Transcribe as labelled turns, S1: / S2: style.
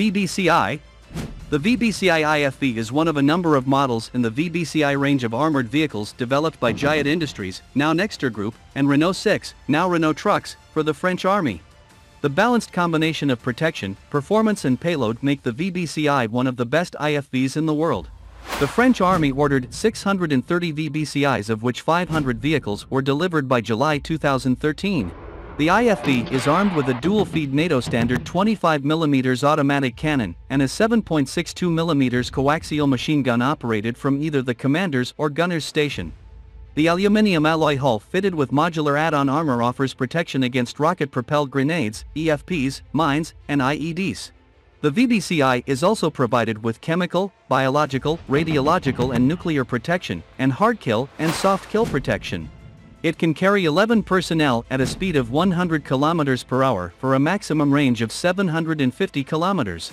S1: VBCI The VBCI IFV is one of a number of models in the VBCI range of armored vehicles developed by Giat Industries, now Nexter Group, and Renault 6, now Renault Trucks, for the French Army. The balanced combination of protection, performance and payload make the VBCI one of the best IFVs in the world. The French Army ordered 630 VBCIs of which 500 vehicles were delivered by July 2013. The IFV is armed with a dual-feed NATO standard 25mm automatic cannon and a 7.62mm coaxial machine gun operated from either the commander's or gunner's station. The aluminium alloy hull fitted with modular add-on armor offers protection against rocket-propelled grenades, EFPs, mines, and IEDs. The VBCI is also provided with chemical, biological, radiological and nuclear protection, and hard kill and soft kill protection. It can carry 11 personnel at a speed of 100 km per hour for a maximum range of 750 kilometers.